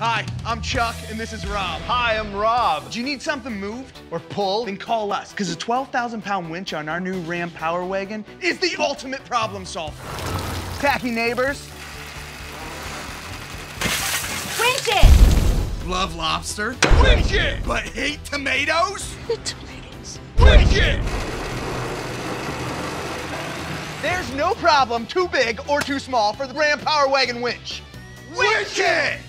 Hi, I'm Chuck, and this is Rob. Hi, I'm Rob. Do you need something moved? Or pulled? Then call us, because a 12,000 pound winch on our new Ram Power Wagon is the ultimate problem solver. Tacky neighbors, Winch it! Love lobster, winch it! but hate tomatoes? The tomatoes. Winch it! There's no problem too big or too small for the Ram Power Wagon winch. Winch it!